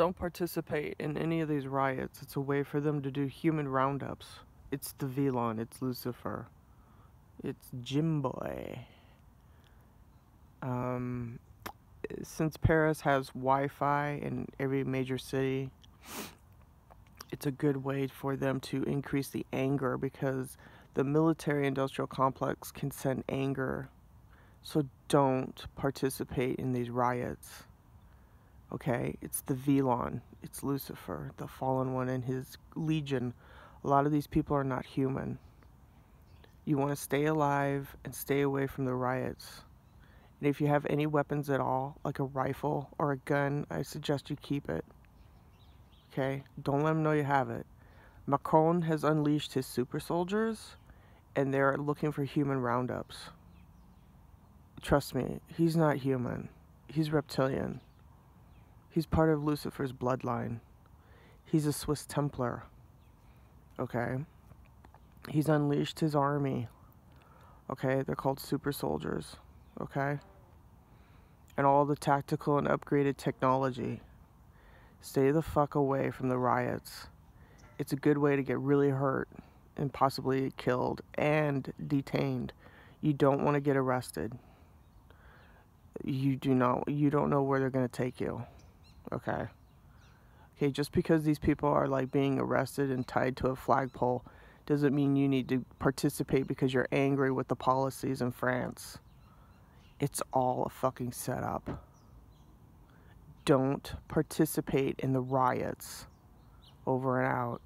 Don't participate in any of these riots. It's a way for them to do human roundups. It's the Velon. It's Lucifer. It's Jimboy. Um, since Paris has Wi-Fi in every major city, it's a good way for them to increase the anger because the military industrial complex can send anger. So don't participate in these riots. Okay? It's the Velon. It's Lucifer, the fallen one and his legion. A lot of these people are not human. You want to stay alive and stay away from the riots. And if you have any weapons at all, like a rifle or a gun, I suggest you keep it. Okay? Don't let them know you have it. Macron has unleashed his super soldiers, and they're looking for human roundups. Trust me, he's not human. He's reptilian. He's part of Lucifer's bloodline. He's a Swiss Templar. Okay? He's unleashed his army. Okay? They're called super soldiers. Okay? And all the tactical and upgraded technology. Stay the fuck away from the riots. It's a good way to get really hurt and possibly killed and detained. You don't want to get arrested. You do not you don't know where they're going to take you. Okay. Okay, just because these people are like being arrested and tied to a flagpole doesn't mean you need to participate because you're angry with the policies in France. It's all a fucking setup don't participate in the riots. Over and out.